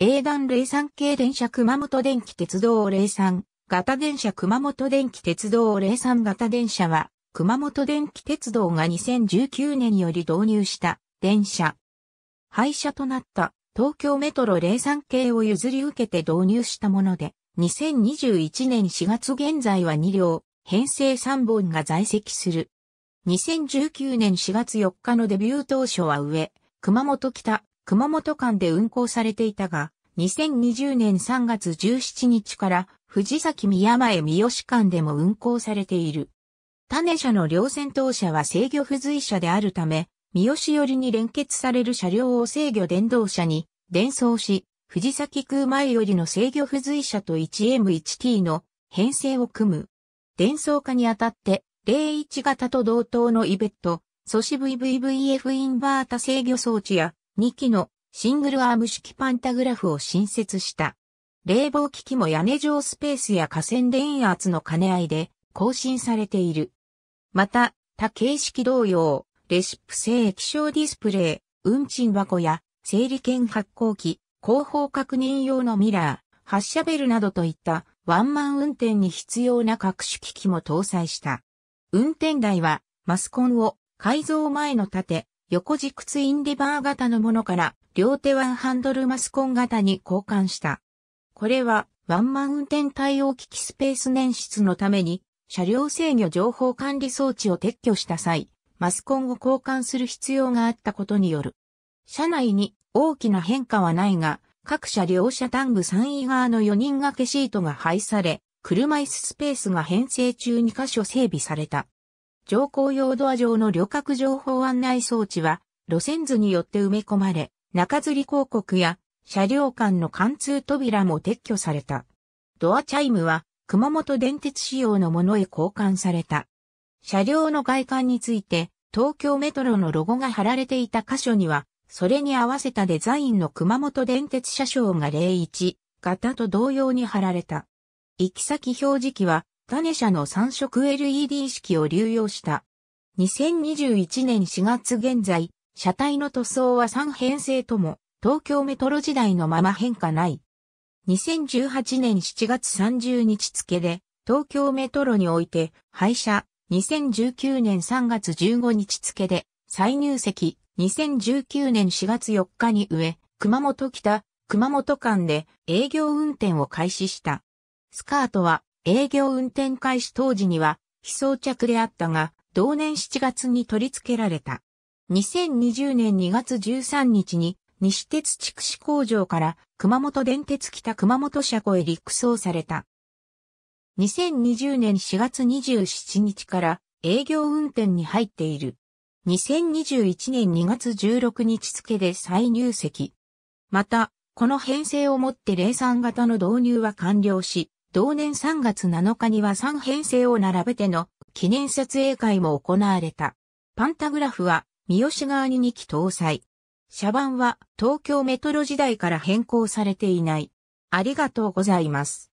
営団03系電車熊本電気鉄道03型電車熊本電気鉄道03型電車は熊本電気鉄道が2019年より導入した電車。廃車となった東京メトロ03系を譲り受けて導入したもので、2021年4月現在は2両、編成3本が在籍する。2019年4月4日のデビュー当初は上、熊本北、熊本間で運行されていたが、2020年3月17日から藤崎宮前三好間でも運行されている。種車の両先頭車は制御不随車であるため、三好寄りに連結される車両を制御電動車に伝送し、藤崎空前よりの制御不随車と 1M1T の編成を組む。伝送化にあたって、01型と同等のイベット、素子 VVVF インバータ制御装置や2機のシングルアーム式パンタグラフを新設した。冷房機器も屋根上スペースや河川電圧の兼ね合いで更新されている。また、他形式同様、レシプ製液晶ディスプレイ、運賃箱や整理券発行機、後方確認用のミラー、発射ベルなどといったワンマン運転に必要な各種機器も搭載した。運転台はマスコンを改造前の縦、横軸ツインレバー型のものから両手ワンハンドルマスコン型に交換した。これはワンマン運転対応機器スペース捻出のために車両制御情報管理装置を撤去した際、マスコンを交換する必要があったことによる。車内に大きな変化はないが、各車両車端部3位側の4人掛けシートが配され、車椅子スペースが編成中2箇所整備された。乗降用ドア上の旅客情報案内装置は、路線図によって埋め込まれ、中吊り広告や車両間の貫通扉も撤去された。ドアチャイムは熊本電鉄仕様のものへ交換された。車両の外観について東京メトロのロゴが貼られていた箇所には、それに合わせたデザインの熊本電鉄車掌が01型と同様に貼られた。行き先表示器は種車の3色 LED 式を流用した。2021年4月現在、車体の塗装は3編成とも、東京メトロ時代のまま変化ない。2018年7月30日付で、東京メトロにおいて、廃車、2019年3月15日付で、再入籍、2019年4月4日に上、熊本北、熊本間で営業運転を開始した。スカートは営業運転開始当時には非装着であったが、同年7月に取り付けられた。2020年2月13日に西鉄筑紫工場から熊本電鉄北熊本車庫へ陸送された。2020年4月27日から営業運転に入っている。2021年2月16日付で再入籍。また、この編成をもって03型の導入は完了し、同年3月7日には3編成を並べての記念撮影会も行われた。パンタグラフは三好側に2機搭載。車番は東京メトロ時代から変更されていない。ありがとうございます。